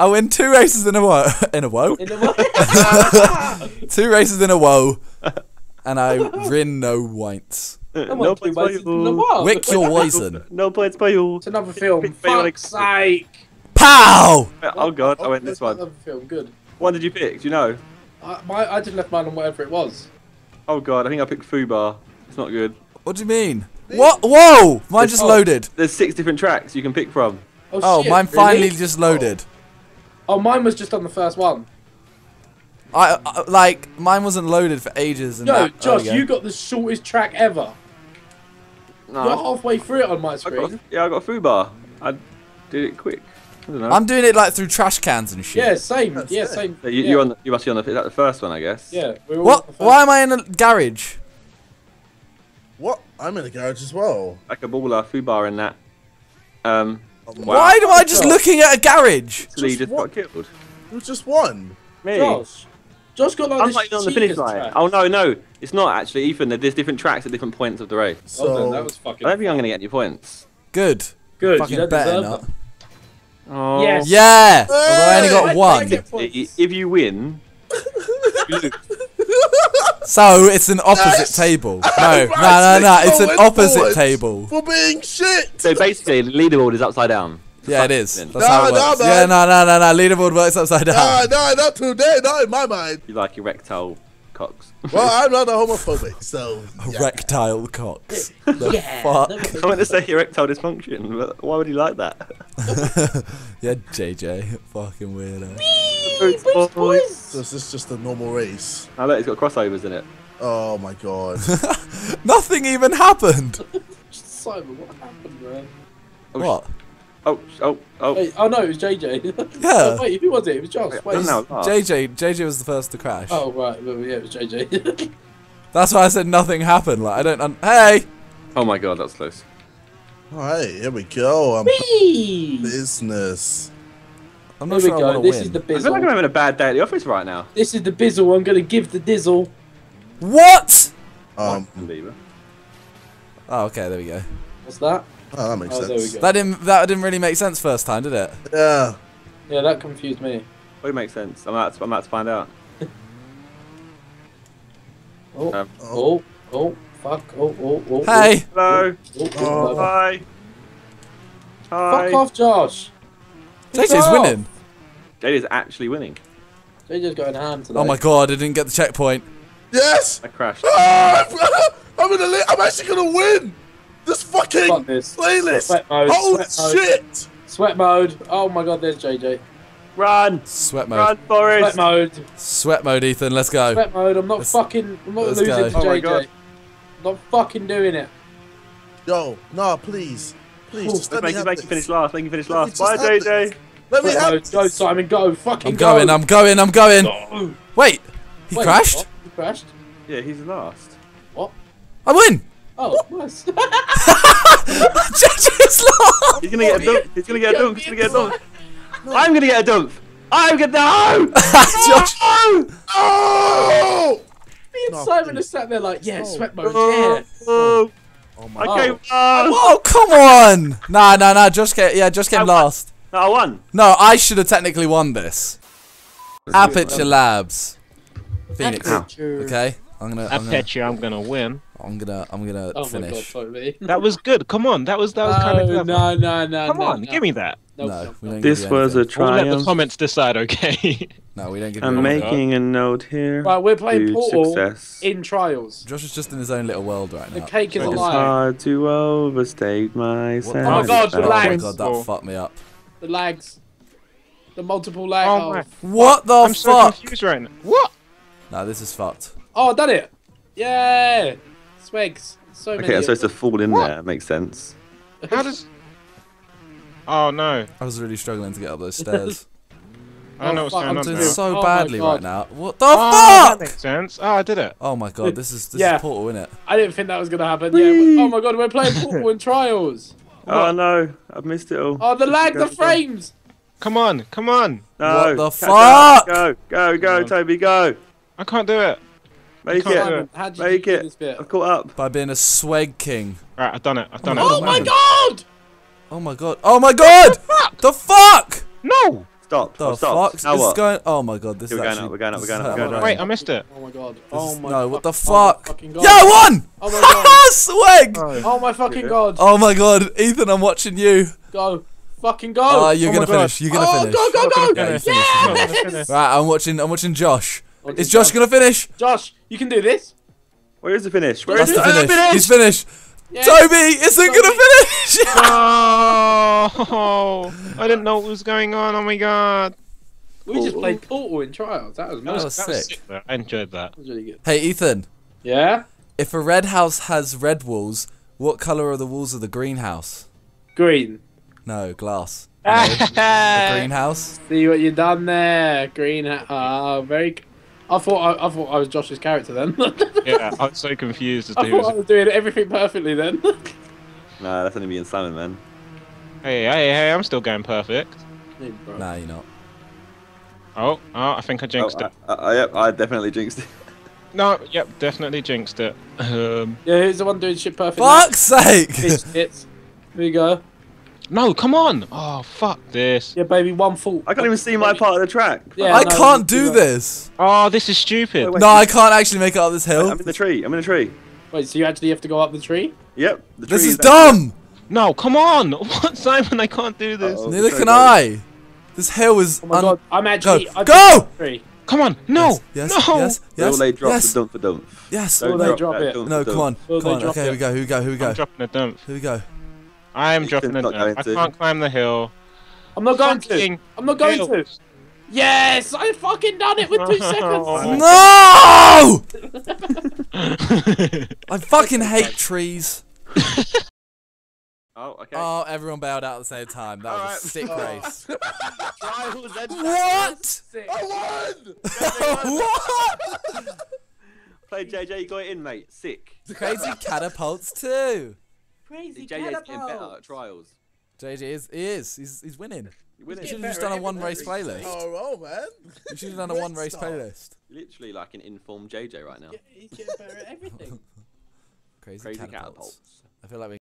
I win two races in a row. In a row. In the two races in a row, and I win no points. no No two points for races in the you. world. Wick your poison. No points for you. It's another film. Pick where Fuck's sake. Pow! Oh god, I went this one. Another film. Good. What did you pick? Do you know? I, my, I just left mine on whatever it was. Oh god, I think I picked Fubar. It's not good. What do you mean? What? Whoa! Mine just Oh. loaded. There's six different tracks you can pick from. Oh, Oh, shit, mine really? finally just loaded. Oh, mine was just on the first one. I, I like mine wasn't loaded for ages. And Yo, that, Josh, go. you got the shortest track ever. No. You're halfway through it on my I screen. got, yeah, I got Fubar. I did it quick. I don't know. I'm doing it like through trash cans and shit. Yeah, same. That's yeah, it. same. So you, yeah. you're on the, you must be on the, is the first one, I guess. Yeah. We're all on What? Why am I in a garage? What? I'm in a garage as well. Like a baller, bar in that. Um, Wow. Why am I just looking at a garage? so he Just just got killed. It was just one. Me. Josh. Josh got like I'm the on the finish line. track. Oh no, no, it's not actually, Ethan. There's different tracks at different points of the race. So Well that was fucking. I don't think I'm gonna get any points. Good. Good. Fucking you don't better deserve not. them. Oh. Yes. Yeah. Although I only got I- I one. get I- points. If you win, you lose. So it's an opposite Yes. table. No, no, no, no. It's an opposite forward table. for being shit. so basically, the leaderboard is upside down. Yeah, it is. That's No, how it no, works. man. Yeah, no, no, no, no. Leaderboard works upside No, down. no, not today. Not in my mind. You like erectile cocks. Well, I'm not a homophobic, so yeah. Erectile cocks. The Yeah. fuck? I want to say erectile dysfunction, but why would he like that? Yeah, JJ. Fucking weirdo. Boys, boys. So is this just a normal race? I bet it's got crossovers in it. Oh my god. Nothing even happened. Simon, what happened, man? Oh, What? Oh, oh, oh. Wait, oh no, it was JJ. Yeah. Oh, wait, who was it? It was Josh. Wait, Wait. I'm. JJ. JJ was the first to crash. Oh right, well, yeah, it was JJ. That's why I said nothing happened. Like I don't. Un- hey. Oh my god, that's close. Alright, here we go. I'm Whee! business. I'm Here not we sure I go. want to This win. is the bizzle. I feel like I'm having a bad day at the office right now. This is the bizzle. I'm gonna give the dizzle. What? Um, Unbelievable. Oh, okay. There we go. What's that? oh, that makes Oh, there we sense. go. That didn't. That didn't really make sense first time, did it? Yeah. Yeah, that confused me. Well, it makes sense. I'm about to, I'm about to find out. Oh, Um, oh, oh, fuck. Oh, oh, oh. Hey. Hello. Oh, oh, Oh. oh. Hi. Hi. Fuck off, Josh. Piss JJ's off. winning. Jade is actually winning. JJ's going ham today. Oh my god! I didn't get the checkpoint. Yes! I crashed. Ah, I'm in the lead. I'm actually gonna win! This fucking Fuck this. playlist! Sweat mode. Holy sweat mode. shit! Sweat mode. Oh my god, there's JJ. Run. Sweat mode. Run, Boris! Sweat mode. Sweat mode, Ethan. Let's go. Sweat mode. I'm not Let's- fucking. I'm not losing go. to Oh my JJ. God. I'm not fucking doing it. Yo, no, please. Please, Ooh, just Let's me make, have make you finish last. Make you finish last. Bye, JJ. this. Let me Sweat have mode. Go. Simon. Go. Fucking I'm going. Go. I'm going. I'm going. Go. Wait. He Wait, crashed. what? He crashed. Yeah, he's last. What? I win. Oh, nice. JJ's lost. He's gonna get a dunk. He's gonna get a dunk. He's gonna get a dunk. I'm gonna get a dunk. I'm gonna no. Josh. No. Oh! Me and No, Simon are sat there like, yeah, No. sweat mode, Oh, yeah. Oh, Oh my I Oh. came last. Oh come on. Nah, nah, nah. Just came. Yeah, just came I last. No, I won. No, I should have technically won this. Aperture Labs. Phoenix. Aperture. Okay. I'm gonna. I I'm gonna. bet you I'm gonna win. I'm gonna. I'm gonna Oh my god, finish. totally. That was good. Come on, that was that was kind of oh, no, clever. no, no, no. Come no, on, no. give me that. Nope, no, we don't This give you was a anything. We'll let the comments decide, okay? No, we don't give you I'm making a note here. Right, we're playing to Portal success. in trials. Josh is just in his own little world right now. The cake is a It's lie. hard to overstate myself. What- Oh God, the Oh my god, that fucked me up. The lags. The multiple lag. Oh my- What the I'm so fuck? confused right now. What? No, this is fucked. oh, I done it. Yeah. Swags. So many. Okay, I'm supposed to fall in What? there. Makes sense. How does? Oh no, I was really struggling to get up those stairs. I don't know what's fuck, going I'm on doing now. doing- so Oh badly right now. What the Oh, that fuck? makes sense. Oh, I did it. Oh my god, this is this Yeah. is Portal, innit? I didn't think that was gonna happen. Yeah. Oh my god, we're playing Portal in trials. Oh no, I've missed it all. Oh, the lag, the Go, go. frames. Come on, come on. no, What the fuck? Go, go, go, Toby, go. I can't do it. Make can't it. how did you Make do it. this bit? I've caught up. By being a swag king. Right, I've done it. I've done Oh it. Oh my my God. God! Oh my god. Oh my god! The fuck? No. Stop. The Stop. fuck? Now This is going. Oh my god, this We're is actually. we're going up, we're going up, we're going up. Wait. I missed it. Oh my god. This Oh is- my no, god. what the Oh fuck? my fucking god. Yeah, I won! Oh my god. Swig! Oh. oh my fucking god. Oh my god, Ethan, I'm watching you. Go. Fucking go. Oh, you're Oh gonna finish. You're gonna oh, finish. go, go, go. Yeah, he's finished, he's I'm finished. gonna finish. Right, I'm watching. I'm watching Josh. Okay, Is Josh Josh. gonna finish? Josh, you can do this. Where is the finish? Where That's is the finish. He's finished. Yeah. Toby isn't gonna finish. Oh, I didn't know what was going on. Oh my god. We just played Portal in trials. That was That was That was sick. sick. I enjoyed that. That really hey, Ethan. Yeah? If a red house has red walls, what color are the walls of the greenhouse? Green. No, glass. The greenhouse. See what you done there. Green. Ah, very. I thought I, I thought I was Josh's character then. yeah, I was so confused as to I who thought I was. was doing everything perfectly then. Nah, that's only me and Simon, man. Hey, hey, hey! I'm still going perfect. Bro. Nah, you're not. Oh, oh! I think I jinxed Oh, it. I, I, yep, I definitely jinxed it. No, yep, definitely jinxed it. Um, Yeah, who's the one doing shit perfectly? Fuck's sake! Biscuits. Here you go. No, come on! Oh, fuck this! Yeah, baby, one fault. I can't even see my part of the track. Yeah, I no, can't do do this. Oh, this is stupid. Wait, wait. No, I can't actually make it up this hill. I'm in the tree. I'm in the tree. Wait, so you actually have to go up the tree? Yep. The This tree is that- dumb. No, come on! What, Simon? I can't do this. Uh-oh. Neither can guys. I. This hill is. Oh my un- god, I'm actually. Go. Go! just- Tree. Come on! No! Yes. no! Yes. Will Yes. they drop Yes. the dump for dump? Yes. Don't Will they drop that it? dump No, for come on. dump. Will Come they on. drop Okay, here we it? go. Here we go. Here we go. I'm dropping a dump. Here we go. I am Ethan's dropping a not. I to. can't climb the hill. I'm not going to. I'm not going hill. to. Yes, I fucking done it with two seconds. Oh. No! I fucking hate trees. Oh, okay. Oh, everyone bailed out at the same time. That was a Alright. sick race. What? I won! what? Play JJ, you got it in, mate. Sick. Crazy catapults too. Crazy JJ's getting better at trials. JJ is. He is. He's. He's winning. You win You should have just done a one race race. playlist. Oh, well, man. You should have done a one race playlist. Literally like an informed JJ right now. He's getting better at everything. Crazy, Crazy catapults. catapults. I feel like we